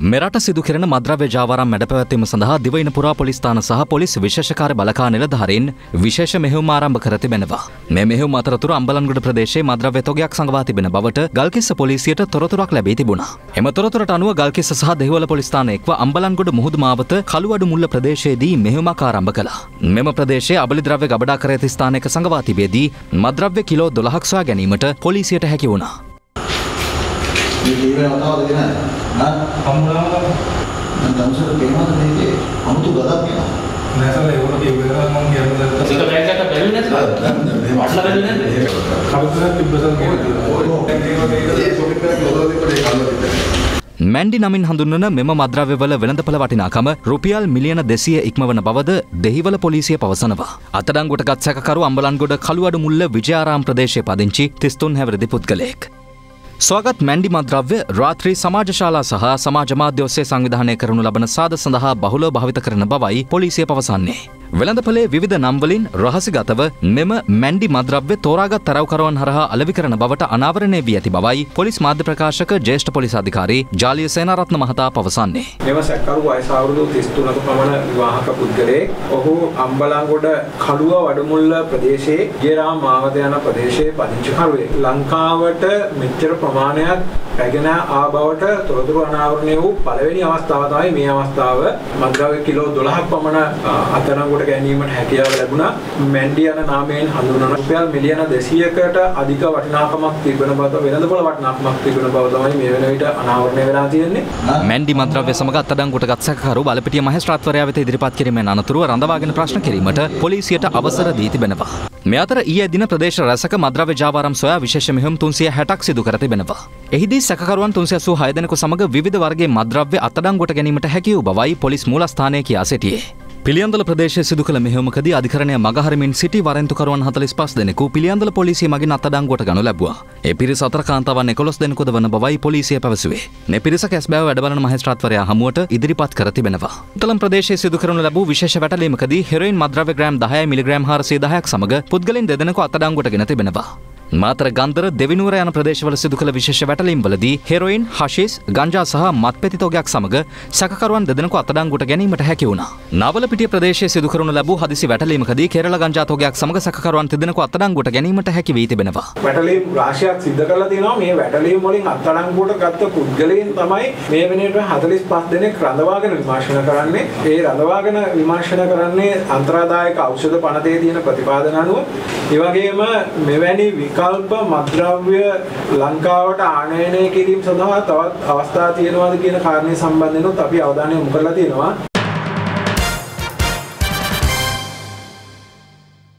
මෙරට සිදු කෙරෙන මද්‍රව්‍ය ජාවාරම් මැඩ පැවැත්වීම සඳහා දිවයින පුරා පොලිස්ථාන සහ පොලිස් විශේෂකාර බලකා නිලධාරීන් විශේෂ මෙහෙයුම් ආරම්භ කර තිබෙනවා. මේ මෙහෙයුම් අතරතුර අම්බලන්ගොඩ ප්‍රදේශයේ මද්‍රව්‍ය තොගයක් සංගවා තිබෙන බවට ගල්කිස්ස පොලිසියට තොරතුරක් ලැබී තිබුණා. එම තොරතුරට අනුව ගල්කිස්ස සහ දෙහිවල පොලිස්ථාන එක්ව අම්බලන්ගොඩ මුහුදු මාවත කළුවඩු මුල්ල ප්‍රදේශයේදී මෙහෙයුමක් ආරම්භ කළා. මෙම ප්‍රදේශයේ අබලිද්‍රව්‍ය ගබඩා කර ඇති ස්ථානයක සංගවා තිබේදී මද්‍රව්‍ය කිලෝ 12ක් සොයා ගැනීමට පොලිසියට හැකි වුණා. මේ තීරණ වතාවද ගෙන නා හම්බුනාම මම දවසට පේනවාද මේකේ අමුතු ගලක් එනවා නැසල ඒවල කිව්වේ මම කියන්න දැක්කා. ඒක බෑග් එකට බැලුවේ නැතිද? වටලා බැලුවේ නැද්ද? කවුරුත් තිබ්බසල් කියලා. මැන්ඩි නමින් හඳුන්වන මෙම මද්‍රව්‍යවල වෙළඳපළ වටිනාකම රුපියල් මිලියන දෙසිය ඉක්මවන බවද දෙහිවල පොලිසිය පවසනවා. අතඩංගුට ගත් සැකරු අම්බලන්ගොඩ කළුවඩ මුල්ල විජයාරාම් ප්‍රදේශය පදිංචි තිස්තුන් හැවරදි පුද්ගලයෙක්. ස්වගත් මැන්ඩි මද්‍රව්‍ය රාත්‍රී සමාජශාලා සහ සමාජ මාධ්‍ය ඔස්සේ සංවිධානය කරනු ලබන සාද සඳහා බහුලව භාවිත කරන බවයි පොලිසිය පවසන්නේ. වෙළඳපලේ විවිධ නම්වලින් රහසිගතව මෙම මැන්ඩි මද්‍රව්‍ය තෝරාගත් තරවකරුවන් හරහා අලවි කරන බවට අනාවරණය වී ඇති බවයි පොලිස් මාධ්‍ය ප්‍රකාශක ජේෂ්ඨ පොලිස් අධිකාරී ජාලිය සේනාරත්න මහතා පවසන්නේ. මෙම සැකරු වයස අවුරුදු 33ක පමණ විවාහක පුද්ගලයෙක්. ඔහු අම්බලන්ගොඩ කළුව වඩමුල්ල ප්‍රදේශයේ ගේරාම් මාවත යන ප්‍රදේශයේ පදිංචිකරුවෙක්. ලංකාවට මෙච්චර ප්‍රමාණයක් රැගෙන ආ බවට තොරතුරු අනාවරණය වූ පළවෙනි අවස්ථාව තමයි මේ අවස්ථාව. මද්‍රව්‍ය කිලෝ 12ක් පමණ අත්අඩංගුවට ගැනීමට හැකියාව ලැබුණා. මැන්ඩි යන නාමයෙන් හඳුන්වන රුපියල් මිලියන 200කට අධික වටිනාකමක් තිබෙන බව වෙළඳපොළ වටිනාකමක් තිබෙන බව තමයි මේ වෙන විට අනාවරණය වෙලා තියෙන්නේ. මැන්ඩි මද්‍රව්‍ය සමග අත්අඩංගුවට ගත් සැකකරු බලපිටිය මහේස්ත්‍රාත්වරයා වෙත ඉදිරිපත් කිරීමෙන් අනතුරුව රඳවාගෙන ප්‍රශ්න කිරීමට පොලිසියට අවසර දී තිබෙනවා. මේ අතර ඊයේ දින ප්‍රදේශ රැසක මද්‍රව්‍ය ජාවාරම් සොයා විශේෂ මෙහෙයුම් 360ක් සිදු කර තිබෙනවා. එහිදී සැකකරුවන් 386 දෙනෙකු සමග විවිධ වර්ගයේ මද්‍රව්‍ය අත්අඩංගුවට ගැනීමට හැකි වූ බවයි පොලිස් මූලස්ථානය කියා සිටියේ. පිළියන්දල ප්‍රදේශය සිදු කළ මෙහෙයුමකදී අධිකරණය මගහරමින් සිටි වරෙන්තුකරුවන් 45 දෙනෙකු පිළියන්දල පොලිසිය මගින් අත්අඩංගුවට ගනු ලැබුවා. ඒ පිරිස අතර කාන්තාවන් 11 දෙනෙකුද වන බවයි පොලිසිය පැවසුවේ. මේ පිරිස කැස්බෑව වැඩබලන මහේස්ත්‍රාත්වරයා හමුවට ඉදිරිපත් කර තිබෙනවා. උතලම් ප්‍රදේශයේ සිදු කරනු ලැබූ විශේෂ වැටලීමකදී හෙරොයින් මද්‍රව්‍ය ග්‍රෑම් 10 මිලිග්‍රෑම් 410ක් සමග පුද්ගලයන් දෙදෙනෙකු අත්අඩංගුවට ගෙන තිබෙනවා. මාතර ගන්දර දෙවිනුවර යන ප්‍රදේශවල සිදු කළ විශේෂ වැටලීම්වලදී හෙරොයින් හශිස් ගංජා සහ මත්පැතිතෝගයක් සමග සැකකරුවන් දෙදෙනෙකු අත්අඩංගුවට ගැනීමට හැකි වුණා. නවලපිටිය ප්‍රදේශයේ සිදු කරනු ලැබූ හදිසි වැටලීමකදී කෙරළ ගංජා තෝගයක් සමග සැකකරුවන් තිදෙනෙකු අත්අඩංගුවට ගැනීමට හැකි වී තිබෙනවා. වැටලීම් රාශියක් සිද්ධ කරලා තියෙනවා මේ වැටලීම් වලින් අත්අඩංගුවට ගත්ත පුද්ගලයන් තමයි මේ වෙනේට 45 දෙනෙක් රඳවාගෙන විමර්ශන කරන්නේ ඒ රඳවාගෙන විමර්ශන කරන්නේ අන්තරාදායක ඖෂධ පනතේ තියෙන ප්‍රතිපාදන අනුව ඒ වගේම මෙවැනි විකල්ප මත්ද්‍රව්‍ය ලංකාවට ආනයනය කිරීම සඳහා තවත් අවස්ථා තියෙනවාද කියන කාරණේ සම්බන්ධෙනුත් අපි අවධානය යොමු කරලා තියෙනවා.